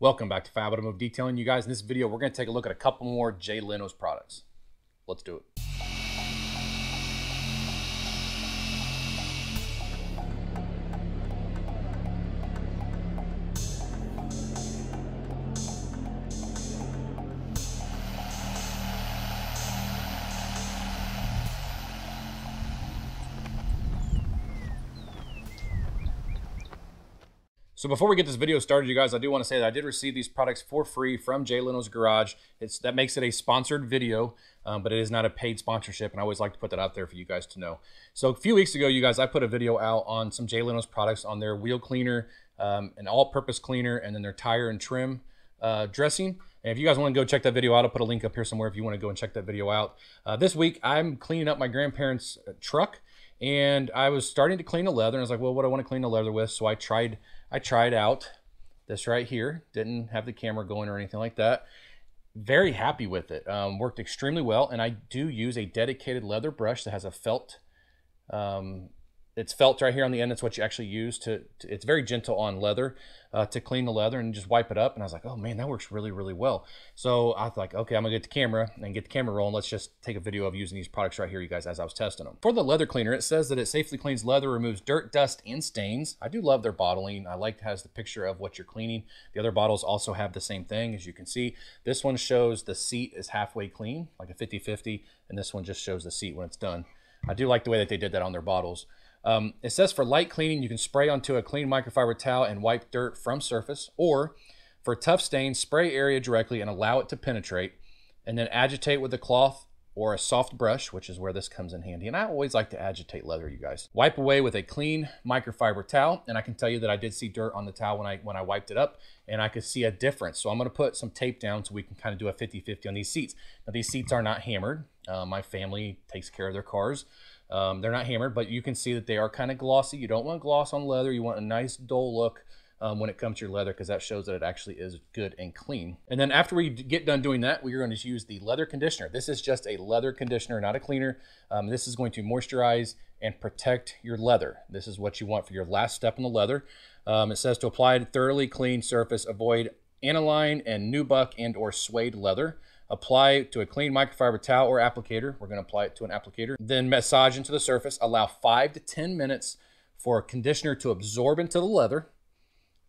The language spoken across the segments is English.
Welcome back to Fab Automotive Detailing, you guys. In this video, we're going to take a look at a couple more Jay Leno's products. Let's do it. So before we get this video started, you guys, I do want to say that I did receive these products for free from Jay Leno's Garage. It's That makes it a sponsored video, um, but it is not a paid sponsorship, and I always like to put that out there for you guys to know. So a few weeks ago, you guys, I put a video out on some Jay Leno's products on their wheel cleaner, um, an all-purpose cleaner, and then their tire and trim uh, dressing. And if you guys want to go check that video out, I'll put a link up here somewhere if you want to go and check that video out. Uh, this week, I'm cleaning up my grandparents' truck, and I was starting to clean the leather, and I was like, well, what do I want to clean the leather with? So I tried I tried out this right here. Didn't have the camera going or anything like that. Very happy with it. Um, worked extremely well. And I do use a dedicated leather brush that has a felt um, it's felt right here on the end. That's what you actually use to, to it's very gentle on leather uh, to clean the leather and just wipe it up. And I was like, oh man, that works really, really well. So I was like, okay, I'm gonna get the camera and get the camera rolling. Let's just take a video of using these products right here, you guys, as I was testing them. For the leather cleaner, it says that it safely cleans leather, removes dirt, dust, and stains. I do love their bottling. I like has the picture of what you're cleaning. The other bottles also have the same thing, as you can see. This one shows the seat is halfway clean, like a 50-50, and this one just shows the seat when it's done. I do like the way that they did that on their bottles. Um, it says for light cleaning, you can spray onto a clean microfiber towel and wipe dirt from surface, or for tough stains, spray area directly and allow it to penetrate, and then agitate with a cloth or a soft brush, which is where this comes in handy. And I always like to agitate leather, you guys. Wipe away with a clean microfiber towel, and I can tell you that I did see dirt on the towel when I when I wiped it up, and I could see a difference. So I'm gonna put some tape down so we can kind of do a 50-50 on these seats. Now these seats are not hammered. Uh, my family takes care of their cars. Um, they're not hammered, but you can see that they are kind of glossy. You don't want gloss on leather. You want a nice dull look um, when it comes to your leather because that shows that it actually is good and clean. And then after we get done doing that, we are going to use the leather conditioner. This is just a leather conditioner, not a cleaner. Um, this is going to moisturize and protect your leather. This is what you want for your last step in the leather. Um, it says to apply a thoroughly clean surface, avoid aniline and nubuck and or suede leather. Apply to a clean microfiber towel or applicator. We're going to apply it to an applicator. Then massage into the surface. Allow five to 10 minutes for a conditioner to absorb into the leather.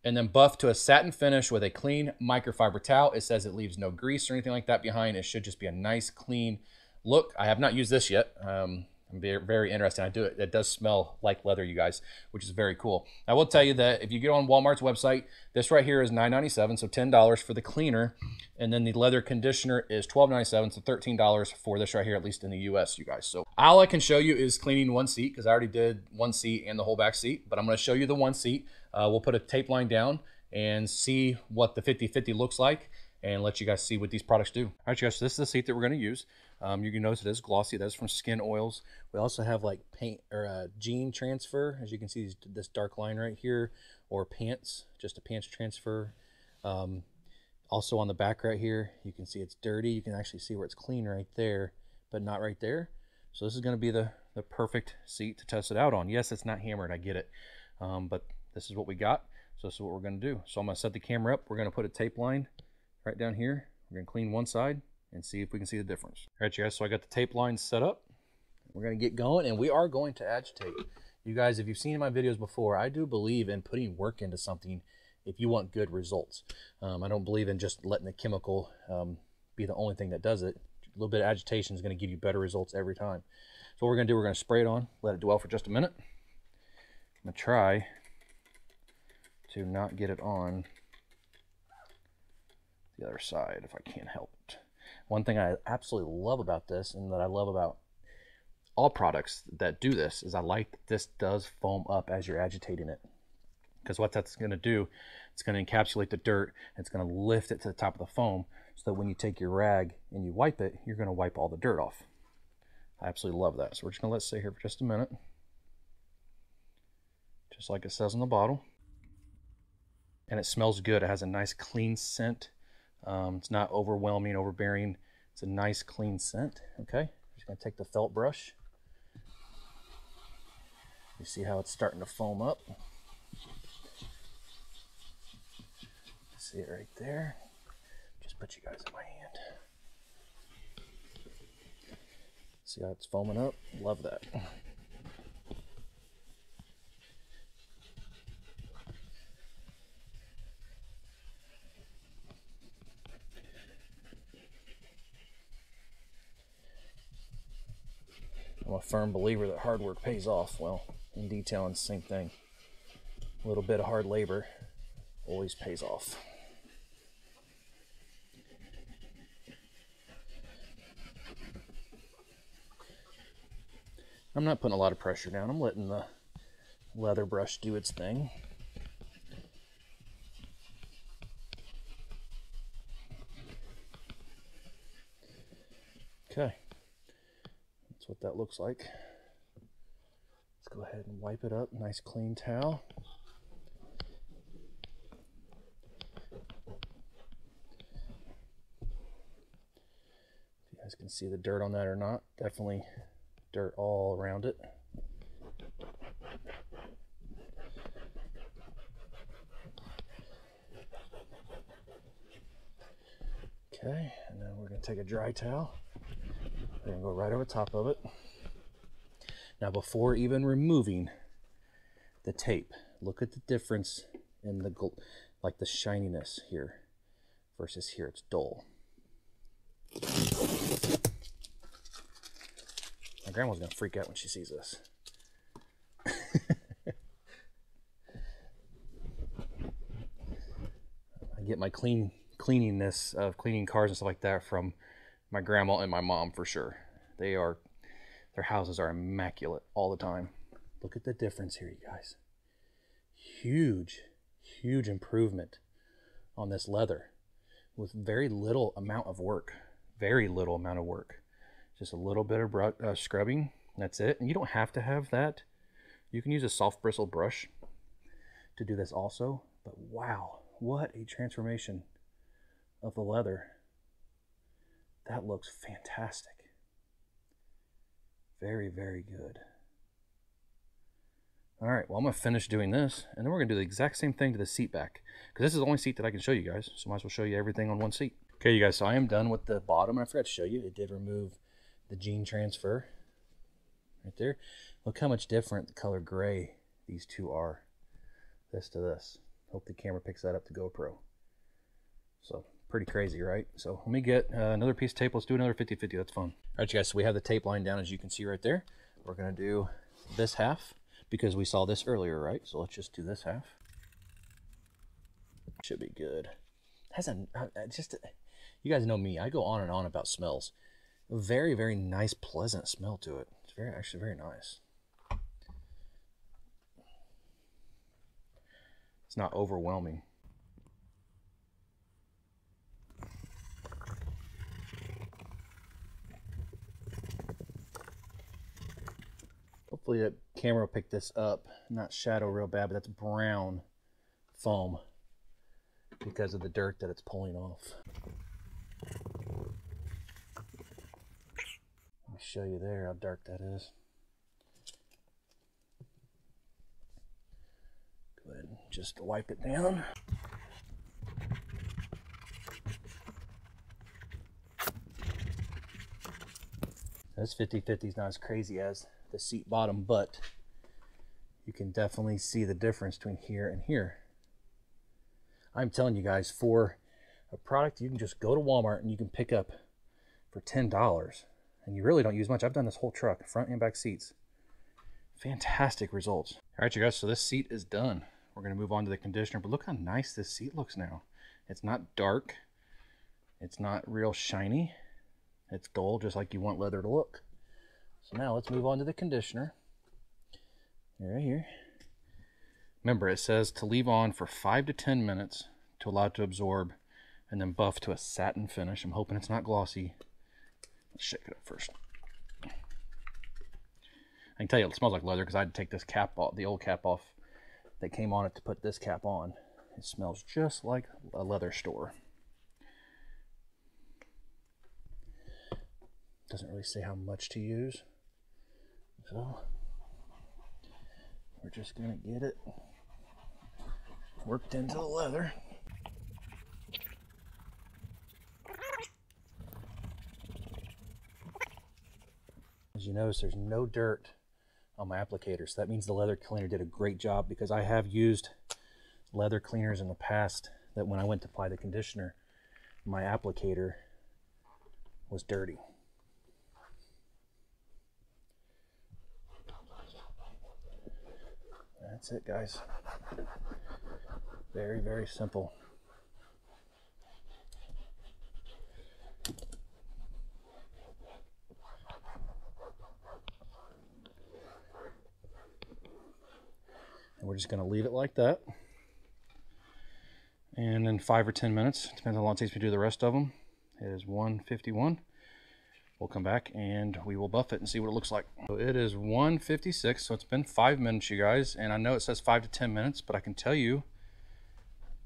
And then buff to a satin finish with a clean microfiber towel. It says it leaves no grease or anything like that behind. It should just be a nice, clean look. I have not used this yet. Um, very, very interested. I do it. It does smell like leather, you guys, which is very cool. I will tell you that if you get on Walmart's website, this right here is $9.97, so $10 for the cleaner, and then the leather conditioner is $12.97, so $13 for this right here, at least in the U.S., you guys. So all I can show you is cleaning one seat because I already did one seat and the whole back seat, but I'm going to show you the one seat. Uh, we'll put a tape line down and see what the 50-50 looks like and let you guys see what these products do. All right, you guys, so this is the seat that we're going to use. Um, you can notice it is glossy. That is from Skin Oils. We also have like paint or uh, jean transfer, as you can see this dark line right here, or pants, just a pants transfer. Um, also on the back right here, you can see it's dirty. You can actually see where it's clean right there, but not right there. So this is going to be the, the perfect seat to test it out on. Yes, it's not hammered. I get it. Um, but this is what we got. So this is what we're going to do. So I'm going to set the camera up. We're going to put a tape line right down here. We're going to clean one side and see if we can see the difference. All right, you guys, so I got the tape line set up. We're going to get going, and we are going to agitate. You guys, if you've seen my videos before, I do believe in putting work into something if you want good results. Um, I don't believe in just letting the chemical um, be the only thing that does it. A little bit of agitation is going to give you better results every time. So what we're going to do, we're going to spray it on, let it dwell for just a minute. I'm to try to not get it on the other side if I can't help it. One thing I absolutely love about this and that I love about all products that do this is I like that this does foam up as you're agitating it. Because what that's going to do, it's going to encapsulate the dirt. It's going to lift it to the top of the foam so that when you take your rag and you wipe it, you're going to wipe all the dirt off. I absolutely love that. So we're just going to let it sit here for just a minute. Just like it says on the bottle. And it smells good. It has a nice clean scent. Um, it's not overwhelming, overbearing. It's a nice clean scent. Okay, I'm just gonna take the felt brush. You see how it's starting to foam up. see it right there. Just put you guys in my hand. See how it's foaming up? Love that. I'm a firm believer that hard work pays off. Well, in detailing, same thing. A little bit of hard labor always pays off. I'm not putting a lot of pressure down. I'm letting the leather brush do its thing. Okay, that's what that looks like. Let's go ahead and wipe it up. Nice clean towel. If you guys can see the dirt on that or not, definitely dirt all around it. Okay, and then we're going to take a dry towel. We're to go right over top of it. Now, before even removing the tape, look at the difference in the like the shininess here versus here. It's dull. My grandma's gonna freak out when she sees this. I get my clean cleaningness of cleaning cars and stuff like that from my grandma and my mom for sure. They are their houses are immaculate all the time. Look at the difference here, you guys. Huge, huge improvement on this leather with very little amount of work. Very little amount of work just a little bit of uh, scrubbing. That's it. And you don't have to have that. You can use a soft bristle brush to do this also. But wow, what a transformation of the leather. That looks fantastic. Very, very good. All right, well, I'm to finish doing this, and then we're to do the exact same thing to the seat back, because this is the only seat that I can show you guys, so I might as well show you everything on one seat. Okay, you guys, so I am done with the bottom, I forgot to show you, it did remove the jean transfer right there. Look how much different the color gray these two are. This to this. Hope the camera picks that up to GoPro. So pretty crazy, right? So let me get uh, another piece of tape. Let's do another 50-50. That's fun. All right, you guys. So we have the tape line down as you can see right there. We're going to do this half because we saw this earlier, right? So let's just do this half. Should be good. Has a uh, just you guys know me. I go on and on about smells very, very nice, pleasant smell to it. It's very, actually very nice. It's not overwhelming. Hopefully the camera will pick this up, not shadow real bad, but that's brown foam because of the dirt that it's pulling off. Let me show you there how dark that is. Go ahead and just wipe it down. This 50-50 is not as crazy as the seat bottom, but you can definitely see the difference between here and here. I'm telling you guys, for a product you can just go to Walmart and you can pick up for $10 and you really don't use much. I've done this whole truck, front and back seats. Fantastic results. All right, you guys, so this seat is done. We're gonna move on to the conditioner, but look how nice this seat looks now. It's not dark. It's not real shiny. It's gold, just like you want leather to look. So now let's move on to the conditioner. Right here. Remember, it says to leave on for five to 10 minutes to allow it to absorb and then buff to a satin finish. I'm hoping it's not glossy. Let's shake it up first. I can tell you it smells like leather because I had to take this cap off, the old cap off that came on it to put this cap on. It smells just like a leather store. Doesn't really say how much to use. So we're just gonna get it worked into the leather. As you notice, there's no dirt on my applicator. So that means the leather cleaner did a great job because I have used leather cleaners in the past that when I went to apply the conditioner, my applicator was dirty. That's it, guys. Very, very simple. And we're just going to leave it like that. And in five or 10 minutes, depends how long it takes me to do the rest of them, it is 151. We'll come back and we will buff it and see what it looks like. So it is 156, so it's been five minutes, you guys. And I know it says five to 10 minutes, but I can tell you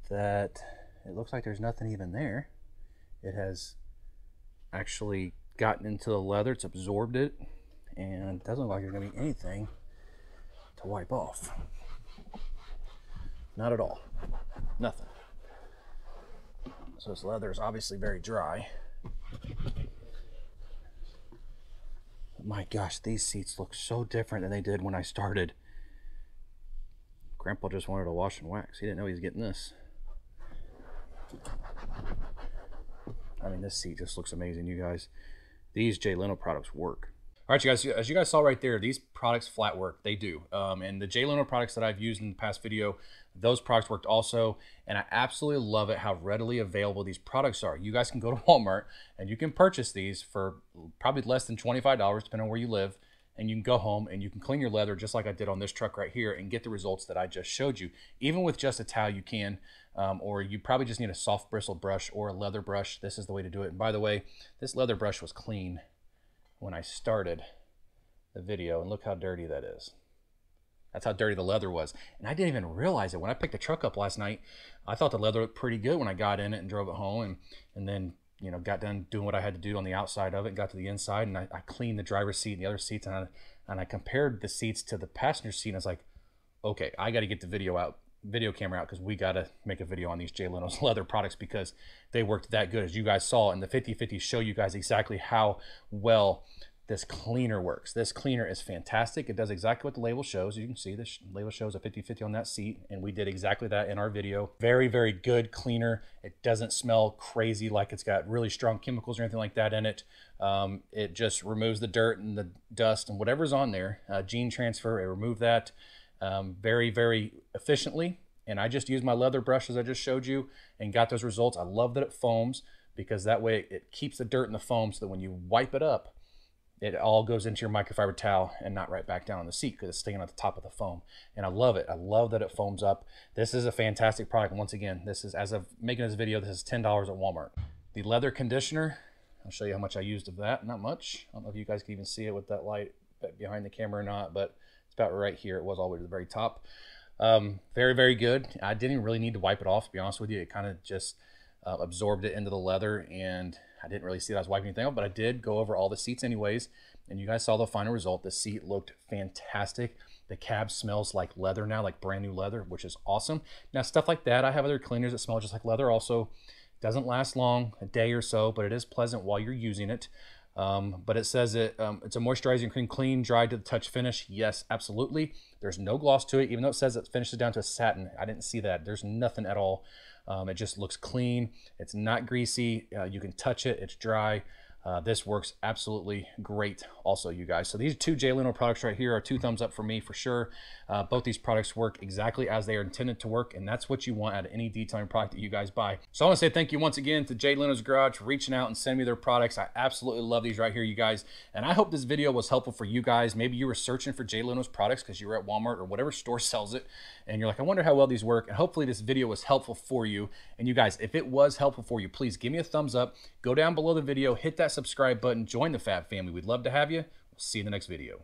that it looks like there's nothing even there. It has actually gotten into the leather, it's absorbed it, and it doesn't look like there's gonna be anything to wipe off. Not at all. Nothing. So this leather is obviously very dry. My gosh, these seats look so different than they did when I started. Grandpa just wanted to wash and wax. He didn't know he was getting this. I mean, this seat just looks amazing, you guys. These Jay Leno products work. All right, you guys, as you guys saw right there, these products flat work. They do. Um, and the Jay Leno products that I've used in the past video, those products worked also. And I absolutely love it how readily available these products are. You guys can go to Walmart and you can purchase these for probably less than $25, depending on where you live. And you can go home and you can clean your leather just like I did on this truck right here and get the results that I just showed you. Even with just a towel, you can. Um, or you probably just need a soft bristle brush or a leather brush. This is the way to do it. And by the way, this leather brush was clean when I started the video and look how dirty that is. That's how dirty the leather was. And I didn't even realize it. When I picked the truck up last night, I thought the leather looked pretty good when I got in it and drove it home and, and then, you know, got done doing what I had to do on the outside of it, got to the inside and I, I cleaned the driver's seat and the other seats and I, and I compared the seats to the passenger seat and I was like, okay, I got to get the video out video camera out because we got to make a video on these Jay Leno's leather products because they worked that good as you guys saw and the 50-50 show you guys exactly how well this cleaner works. This cleaner is fantastic. It does exactly what the label shows. You can see the label shows a 50-50 on that seat and we did exactly that in our video. Very, very good cleaner. It doesn't smell crazy like it's got really strong chemicals or anything like that in it. Um, it just removes the dirt and the dust and whatever's on there. Uh, jean transfer, it removed that um, very, very efficiently. And I just used my leather brush as I just showed you and got those results. I love that it foams because that way it keeps the dirt in the foam so that when you wipe it up, it all goes into your microfiber towel and not right back down on the seat because it's staying at the top of the foam. And I love it. I love that it foams up. This is a fantastic product. Once again, this is, as of making this video, this is $10 at Walmart. The leather conditioner, I'll show you how much I used of that. Not much. I don't know if you guys can even see it with that light behind the camera or not, but it's about right here. It was all the way to the very top. Um, very, very good. I didn't really need to wipe it off, to be honest with you. It kind of just uh, absorbed it into the leather and I didn't really see that I was wiping anything off, but I did go over all the seats anyways. And you guys saw the final result. The seat looked fantastic. The cab smells like leather now, like brand new leather, which is awesome. Now, stuff like that, I have other cleaners that smell just like leather also. Doesn't last long, a day or so, but it is pleasant while you're using it. Um, but it says it um, it's a moisturizing cream, clean, dry to the touch finish. Yes, absolutely. There's no gloss to it, even though it says it finishes down to a satin. I didn't see that. There's nothing at all. Um, it just looks clean. It's not greasy. Uh, you can touch it. It's dry. Uh, this works absolutely great also, you guys. So these two Jay Leno products right here are two thumbs up for me for sure. Uh, both these products work exactly as they are intended to work, and that's what you want out of any detailing product that you guys buy. So I want to say thank you once again to Jay Leno's Garage for reaching out and sending me their products. I absolutely love these right here, you guys. And I hope this video was helpful for you guys. Maybe you were searching for Jay Leno's products because you were at Walmart or whatever store sells it, and you're like, I wonder how well these work. And hopefully this video was helpful for you. And you guys, if it was helpful for you, please give me a thumbs up. Go down below the video, hit subscribe button, join the Fab family. We'd love to have you. We'll see you in the next video.